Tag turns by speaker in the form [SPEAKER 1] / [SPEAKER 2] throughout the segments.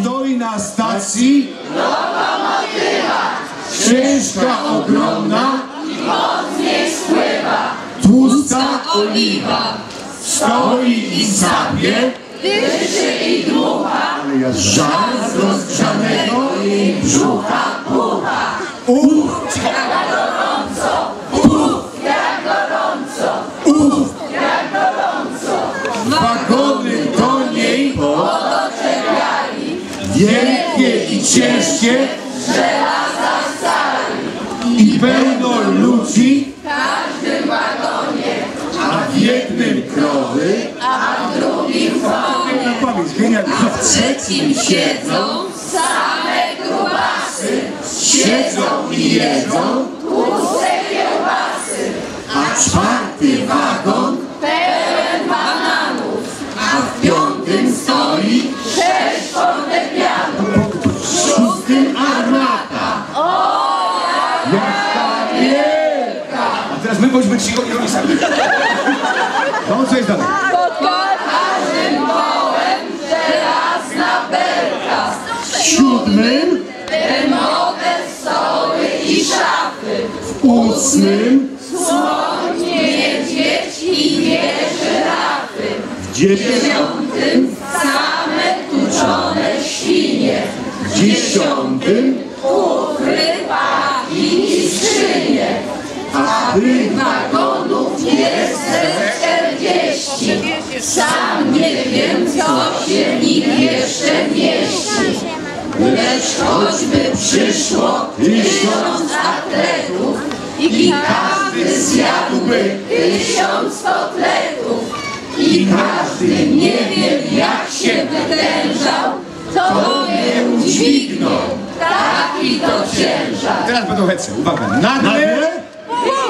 [SPEAKER 1] Stoi na stacji Ciężka, ogromna Tłusta oliwa. Stoi i sapie.
[SPEAKER 2] Dyszy i dmucha,
[SPEAKER 1] Żar z rozgrzanego
[SPEAKER 2] brzucha pucha.
[SPEAKER 1] Uch,
[SPEAKER 2] Jak gorąco, uff, jak gorąco,
[SPEAKER 1] uch Wielkie i ciężkie
[SPEAKER 2] żelaza stali.
[SPEAKER 1] I pełno ludzi
[SPEAKER 2] W każdym wagonie,
[SPEAKER 1] A w jednym krowy
[SPEAKER 2] a w drugim konie.
[SPEAKER 1] Genialnie
[SPEAKER 2] W trzecim siedzą same grubasy.
[SPEAKER 1] Siedzą i jedzą Jaka wielka A teraz my bądźmy cicho i oni sami No co jest dalej?
[SPEAKER 2] Pod każdym kołem żelazna belka.
[SPEAKER 1] W siódmym
[SPEAKER 2] Wymowe stoły i szafy.
[SPEAKER 1] W ósmym
[SPEAKER 2] Słoń, niedźwiedź i dwie żyrafy.
[SPEAKER 1] W dziewiątym
[SPEAKER 2] same tuczone świnie.
[SPEAKER 1] W dziesiątym
[SPEAKER 2] Kufry, i skrzynie.
[SPEAKER 1] A
[SPEAKER 2] Wagonów jest czterdzieści. Sam nie wiem, co się w nich jeszcze mieści. Lecz choćby przyszło tysiąc atletów i każdy zjadłby tysiąc kotletów i każdy nie wiem jak się wytężał, to nie udźwignął ciężar.
[SPEAKER 1] Teraz będą hecy, uwaga Nagle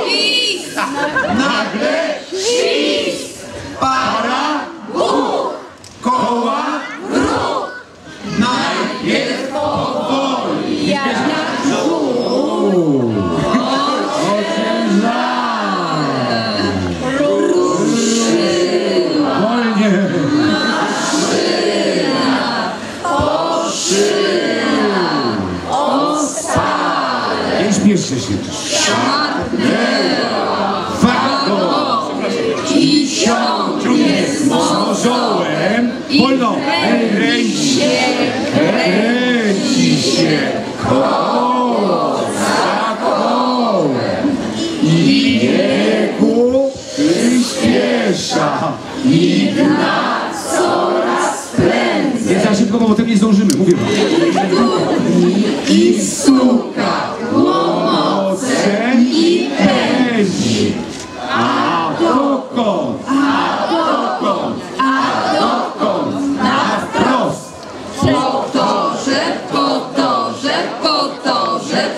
[SPEAKER 2] Świst,
[SPEAKER 1] Nagle
[SPEAKER 2] świst,
[SPEAKER 1] się Wagon
[SPEAKER 2] I ciągnie z I
[SPEAKER 1] Wolno. Kręci
[SPEAKER 2] się,
[SPEAKER 1] Kręci się Koło za kołem. I biegu przyspiesza. I gna
[SPEAKER 2] coraz prędzej.
[SPEAKER 1] Nie za szybko, bo potem nie zdążymy, mówię wam.
[SPEAKER 2] I stuka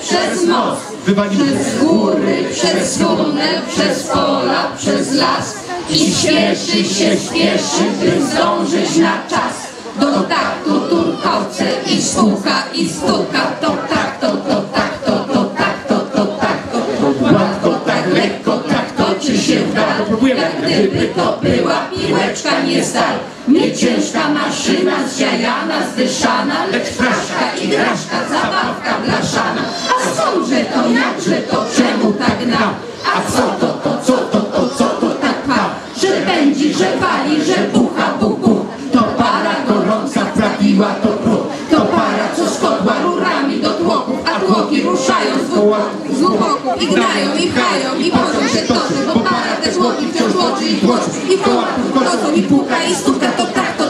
[SPEAKER 2] przez most. Przez góry, przez tunel, przez pola, przez las. I śpieszy się, śpieszy, by zdążyć na czas. Do taktu turkowce i stuka, i stuka. To tak, to, to tak, to, to tak, to, to tak, to, to Gładko, tak, lekko, tak, się w dal
[SPEAKER 1] Próbujemy.
[SPEAKER 2] Jak gdyby to była piłeczka, nie stal Nie ciężka maszyna, zziajana, zdyszana Lecz fraszka, igraszka, zabawka blaszana To, jakże to, czemu tak gnał? A co to, to, co to, to, co to tak pał? Że pędzi, że wali, że bucha, buch, To para gorąca wprawiła to próg To para, co z kotła rurami do tłoków A tłoki ruszają z głupoków, z I gnają, i pchają, i pociąg się toczy Bo para te tłoki wciąż tłoczy i tłoczy. I w kołach wchodzą i puka, i stuka. To tak, to